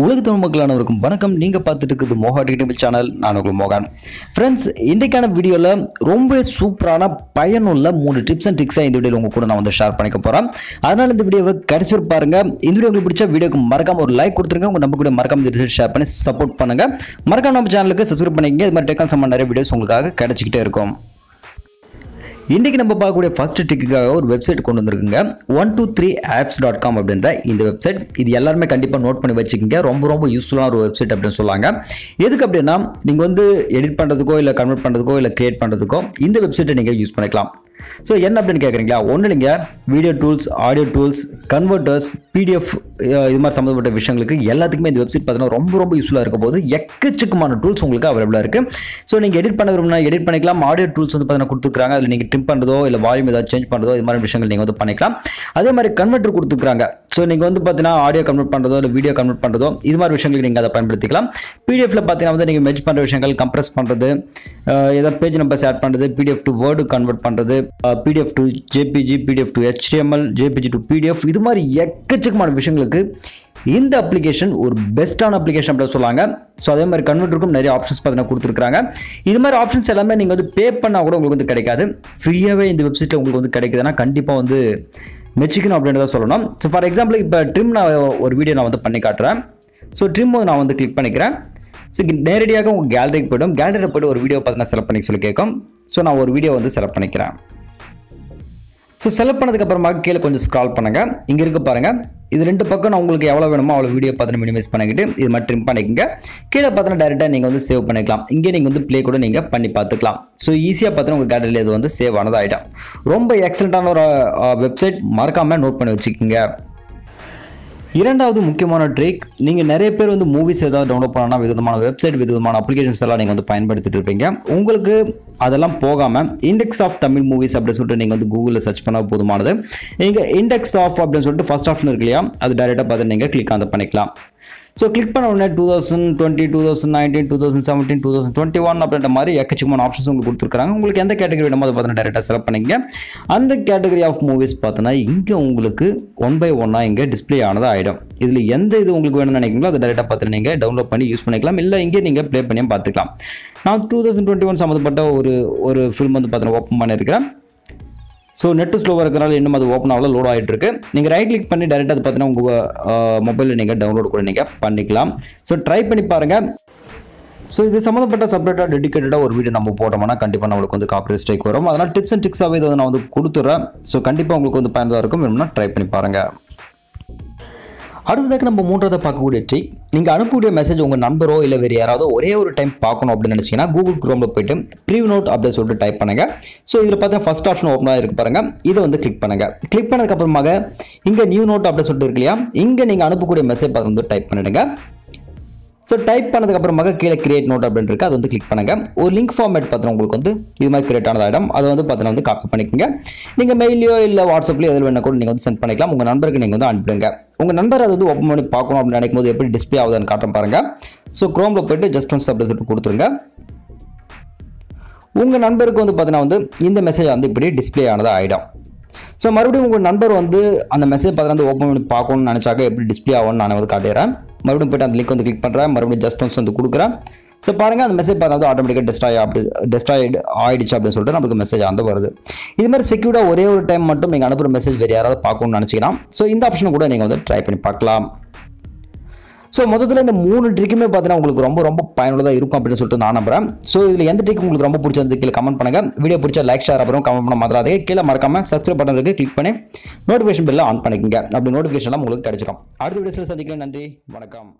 உலக தமிழ் மக்களானவருக்கும் வணக்கம். நீங்கள் பார்த்துட்டு இருக்குது மோகா டெக்னிக்கல் சேனல் நான் உங்களுக்கு மோகன். ஃப்ரெண்ட்ஸ் இன்றைக்கான வீடியோவில் ரொம்ப சூப்பரான பயனுள்ள மூணு டிப்ஸ் அண்ட் டிக்ஸாக இந்த வீடியோவில் உங்கள் கூட நான் வந்து ஷேர் பண்ணிக்க போகிறேன் அதனால் இந்த வீடியோவை கடைசி ஒரு பாருங்க. இந்த வீடியோ உங்களுக்கு பிடிச்ச வீடியோக்கு மறக்காம ஒரு லைக் கொடுத்துருங்க. உங்கள் நம்ம கூட மறக்காம இந்த ஷேர் பண்ணி சப்போர்ட் பண்ணுங்கள் மறக்காம நம்ம சேனலுக்கு சப்ஸ்கிரைப் பண்ணிக்கங்க. இது மாதிரி டெக்கான் சம்மன் நிறைய வீடியோஸ் உங்களுக்காக கிடச்சிக்கிட்டே இருக்கும். இன்றைக்கி நம்ம பார்க்கக்கூடிய ஃபர்ஸ்ட் டிக்குக்காக ஒரு வெப்சைட் கொண்டு வந்திருக்குங்க. One two three apps dot com அப்படின்ற இந்த வெப்சைட் இது எல்லாருமே கண்டிப்பாக நோட் பண்ணி வச்சுக்கோங்க. ரொம்ப ரொம்ப யூஸ்ஃபுல்லான ஒரு வெப்சைட் அப்படின்னு சொல்லாங்க. எதுக்கு அப்படின்னா நீங்கள் வந்து எடிட் பண்ணுறதுக்கோ இல்லை கன்வெர்ட் பண்ணுறதுக்கோ இல்லை கிரியேட் பண்ணுறதுக்கோ இந்த வெப்சைட்டை நீங்கள் யூஸ் பண்ணிக்கலாம். ஸோ என்ன அப்படின்னு கேட்குறீங்களா ஒன்றும் இல்லைங்க. Video tools audio tools converters PDF இது மாதிரி சம்மந்தப்பட்ட விஷயங்களுக்கு எல்லாத்துக்குமே இந்த வெப்சைட் பார்த்தீங்கன்னா ரொம்ப ரொம்ப யூஸ்ஃபுல்லாக இருக்க போது எக்கச்சக்கமான டூல்ஸ் உங்களுக்கு அவைலபிளாக இருக்குது ஸோ நீங்கள் எடிட் பண்ண விரும்பினா எடிட் பண்ணிக்கலாம். ஆடியோ டூல்ஸ் வந்து பார்த்தீங்கன்னா கொடுத்துருக்காங்க அதில் நீங்கள் ட்ரிம் பண்ணுறதோ இல்லை வால்யூம் ஏதாவது சேஞ்ச் பண்ணுறதோ இது மாதிரி விஷயங்கள் நீங்கள் வந்து பண்ணிக்கலாம். அதே மாதிரி கன்வெர்ட்டர் கொடுத்துருக்காங்க ஸோ நீங்கள் வந்து பார்த்தீங்கன்னா ஆடியோ கன்வெர்ட் பண்ணுறதோ இல்லை வீடியோ கன்வெர்ட் பண்ணுறதோ இது மாதிரி விஷயங்களுக்கு நீங்கள் அதை பயன்படுத்திக்கலாம். பிடிஎஃப்ல பார்த்தீங்கன்னா வந்து நீங்கள் மெஜ் பண்ணுற விஷயங்கள் கம்ப்ரஸ் பண்ணுறது ஏதாவது பேஜ் நம்பர்ஸ் ஆட் பண்ணுறது பிடிஎஃப் டு வேர்டு கன்வெர்ட் பண்ணுறது PDF to JPG PDF to HTML JPG to PDF இது மாதிரி எக்கச்சக்கமான விஷயங்களுக்கு இந்த அப்ளிகேஷன் ஒரு பெஸ்ட்டான அப்ளிகேஷன் அப்படின்னு சொல்லாங்க. ஸோ அதே மாதிரி கன்வெர்ட்டருக்கும் நிறைய ஆப்ஷன்ஸ் பார்த்தீங்கன்னா கொடுத்துருக்காங்க இது மாதிரி ஆப்ஷன்ஸ் எல்லாமே நீங்கள் வந்து பே பண்ணால் கூட உங்களுக்கு வந்து கிடைக்காது. ஃப்ரீயாகவே இந்த வெப்சைட்டில் உங்களுக்கு வந்து கிடைக்குதுன்னா கண்டிப்பாக வந்து மெச்சிக்கணும் அப்படின்றத சொல்லணும். ஸோ ஃபார் எக்ஸாம்பிள் இப்போ ட்ரிம் நான் ஒரு வீடியோ நான் வந்து பண்ணி காட்டுறேன். ஸோ ட்ரிம் நான் வந்து கிளிக் பண்ணிக்கிறேன். ஸோ நேரடியாக உங்கள் கேலரிக்கு போய்டும். கேலரியில் போய்ட்டு ஒரு வீடியோ பார்த்தீங்கன்னா செலக்ட் பண்ணி சொல்லி கேட்கும். ஸோ நான் ஒரு வீடியோ வந்து செலக்ட் பண்ணிக்கிறேன். ஸோ செலக்ட் பண்ணதுக்கப்புறமா கீழே கொஞ்சம் ஸ்க்ரால் பண்ணுங்கள் இங்கே இருக்க பாருங்கள் இது ரெண்டு பக்கம் நான் உங்களுக்கு எவ்வளோ வேணுமோ அவ்வளோ வீடியோ பார்த்து மினிமைஸ் பண்ணிக்கிட்டு இது மாதிரி ட்ரிம் பண்ணிக்கோங்க. கீழே பார்த்தோன்னா டேரெக்டாக நீங்கள் வந்து சேவ் பண்ணிக்கலாம். இங்கே நீங்கள் வந்து ப்ளே கூட நீங்கள் பண்ணி பார்த்துக்கலாம். ஸோ ஈஸியாக பார்த்தீங்கன்னா உங்கள் கேலரியில் இது வந்து சேவ் ஆனதாக ஆகிட்டோம் ரொம்ப எக்ஸலண்ட்டான ஒரு வெப்சைட் மறக்காமல் நோட் பண்ணி வச்சுக்கோங்க. இரண்டாவது முக்கியமான ட்ரிக் நீங்கள் நிறைய பேர் வந்து மூவிஸ் ஏதாவது டவுன்லோட் பண்ணனா விதமான வெப்சைட் விதமான அப்ளிகேஷன்ஸ் எல்லாம் நீங்கள் வந்து பயன்படுத்திட்டு இருப்பீங்க. உங்களுக்கு அதெல்லாம் போகாமல் இண்டெக்ஸ் ஆஃப் தமிழ் மூவிஸ் அப்படின்னு சொல்லிட்டு நீங்கள் வந்து கூகுளில் சர்ச் பண்ணால் போதுமானது. நீங்கள் இண்டெக்ஸ் ஆஃப் அப்படின்னு சொல்லிட்டு ஃபர்ஸ்ட் ஆப்ஷன் இருக்கு இல்லையா? அது டேரெக்டாக பார்த்து நீங்கள் கிளிக் அந்த பண்ணிக்கலாம். ஸோ கிளிக் பண்ண உடனே two thousand twenty two thousand nineteen two thousand seventeen two thousand twenty one அப்படின்ற மாதிரி எக்கச்சக்கமான ஆப்ஷன்ஸ் உங்களுக்கு கொடுத்துருக்காங்க உங்களுக்கு எந்த கேட்டகரி வேணுமோ அதை பார்த்தீங்கன்னா டேரெக்டாக செலக்ட் பண்ணிங்க அந்த கேட்டகரி ஆஃப் மூவிஸ் பார்த்தோன்னா இங்கே உங்களுக்கு ஒன் பை ஒன்னாக இங்கே டிஸ்பிளே ஆனது ஆகிடும் இதில் எந்த இது உங்களுக்கு வேணும்னு நினைக்கிறீங்களோ அதை டேரெக்டாக பார்த்து நீங்கள் டவுன்லோட் பண்ணி யூஸ் பண்ணிக்கலாம். இல்லை இங்கே நீங்கள் ப்ளே பண்ணியும் பார்த்துக்கலாம். நான் டூ தௌசண்ட் டுவெண்ட்டி ஒன் சம்மந்தப்பட்ட ஒரு ஒரு ஃபிலிம் வந்து பார்த்தீங்கன்னா ஓப்பன் பண்ணியிருக்கிறேன். ஸோ நெட்டு ஸ்லோவாக இருக்கிறனால இன்னும் அது ஓப்பன் ஆகல லோட் ஆகிட்டு இருக்கு நீங்கள் ரைட் கிளிக் பண்ணி டேரெக்டாக அது பார்த்தீங்கன்னா உங்கள் மொபைலில் நீங்கள் டவுன்லோட் கூட நீங்கள் பண்ணிக்கலாம். ஸோ ட்ரை பண்ணி பாருங்கள் ஸோ இது சம்மந்தப்பட்ட செப்பரேட்டாக டெடிக்கேட்டடாக ஒரு வீடியோ நம்ம போட்டோம்னா கண்டிப்பாக நம்மளுக்கு வந்து காப்பி ஸ்ட்ரைக் வரும். அதனால் டிப்ஸ் அண்ட் டிக்ஸாகவே இதை நான் வந்து கொடுத்துட்றேன் ஸோ கண்டிப்பாக உங்களுக்கு வந்து பயனுள்ளதாக இருக்கும். வேணும்னா ட்ரை பண்ணி பாருங்கள் அடுத்ததாக நம்ம மூன்றாவது பார்க்கக்கூடிய ட்ரிக் நீங்கள் அனுப்பக்கூடிய மெசேஜ் உங்கள் நண்பரோ இல்லை வேறு யாராவது ஒரே ஒரு டைம் பார்க்கணும் அப்படின்னு நினச்சிங்கன்னா கூகுள் குரோமில் போயிட்டு ப்ரீவ் நோட் அப்படின்னு சொல்லிட்டு டைப் பண்ணுங்கள் ஸோ இதில் பார்த்தா ஃபஸ்ட் ஆப்ஷன் ஓப்பனாக இருக்கு பாருங்கள் இதை வந்து கிளிக் பண்ணுங்கள் கிளிக் பண்ணதுக்கப்புறமாக இங்கே நியூ நோட் அப்படின்னு சொல்லிட்டு இருக்கு இல்லையா? இங்கே நீங்கள் அனுப்பக்கூடிய மெசேஜ் பார்த்து வந்து டைப் பண்ணிடுங்க. ஸோ டைப் பண்ணதுக்கப்புறமாக கீழே கிரியேட் நோட் அப்படின்னு இருக்கு. அது வந்து கிளிக் பண்ணுங்கள் ஒரு லிங்க் ஃபார்மேட் பார்த்தீங்கன்னா உங்களுக்கு வந்து இது மாதிரி கிரியேட் ஆனது ஆகிடும் அதை வந்து பார்த்தீங்கன்னா வந்து காப்பி பண்ணிக்கோங்க. நீங்கள் மெயிலையோ இல்லை வாட்ஸ்அப்லையோ எதில் வேணா கூட நீங்கள் வந்து சென்ட் பண்ணிக்கலாம். உங்கள் நண்பருக்கு நீங்கள் வந்து அனுப்பிடுங்க. உங்கள் நண்பர் அதை வந்து ஓப்பன் பண்ணி பார்க்கணும் அப்படின்னு நினைக்கும் போது எப்படி டிஸ்பிளே ஆகுதுன்னு காட்டுறேன் பாருங்கள் ஸோ க்ரோமில் போயிட்டு ஜஸ்ட் ஒன்ஸ் அப்படின்னு சொல்லிட்டு கொடுத்துருங்க. உங்கள் நண்பருக்கு வந்து பார்த்தீங்கன்னா வந்து இந்த மெசேஜ் வந்து இப்படி டிஸ்பிளே ஆனது ஆகிடும் ஸோ மறுபடியும் உங்கள் நண்பர் வந்து அந்த மெசேஜ் பார்த்தீங்கன்னா வந்து ஓப்பன் பண்ணி பார்க்கணும்னு நினச்சாக்க எப்படி டிஸ்பிளே ஆகும்னு நான் வந்து காட்டிடுறேன். மறுபடியும் போய்ட்டு அந்த லிங்க் வந்து கிளிக் பண்ணுறேன் மறுபடியும் ஜஸ்ட் ஒன்ஸ் வந்து கொடுக்குறேன். ஸோ பாருங்கள் அந்த மெசேஜ் பார்த்தா வந்து ஆட்டோமேட்டிக்காக டெஸ்ட்ராய் அப்படி ஆயிடு ஆயிடுச்சு அப்படின்னு சொல்லிட்டு நமக்கு மெசேஜ் வந்து வருது. இது மாதிரி செக்யூர்டாக ஒரே ஒரு டைம் மட்டும் நீங்கள் அனுப்புகிற மெசேஜ் வேறு யாராவது பார்க்கணும்னு நினச்சிக்கலாம் ஸோ இந்த ஆப்ஷன் கூட நீங்கள் வந்து ட்ரை பண்ணி பார்க்கலாம். ஸோ மொத்தத்தில் இந்த மூணு ட்ரிக்குமே பார்த்தீங்கன்னா உங்களுக்கு ரொம்ப ரொம்ப பயனுள்ளதாக இருக்கும் அப்படின்னு சொல்லிட்டு நான் நம்புறேன். ஸோ இதில் எந்த ட்ரிக் உங்களுக்கு ரொம்ப பிடிச்சிருந்து கீழே கமெண்ட் பண்ணுங்கள் வீடியோ பிடிச்சா லைக் ஷேர் அப்புறம் கமெண்ட் பண்ண மாதிரி கீழே மறக்காம சப்ஸ்கிரைப் பட்டன் கிளிக் பண்ணி நோட்டிஃபிகேஷன் பில்லை ஆன் பண்ணிக்கோங்க. அப்படி நோட்டிஃபிகேஷன்லாம் உங்களுக்கு கிடைச்சிடும் அடுத்த வீடியோஸில் சந்திக்கிறேன். நன்றி. வணக்கம்.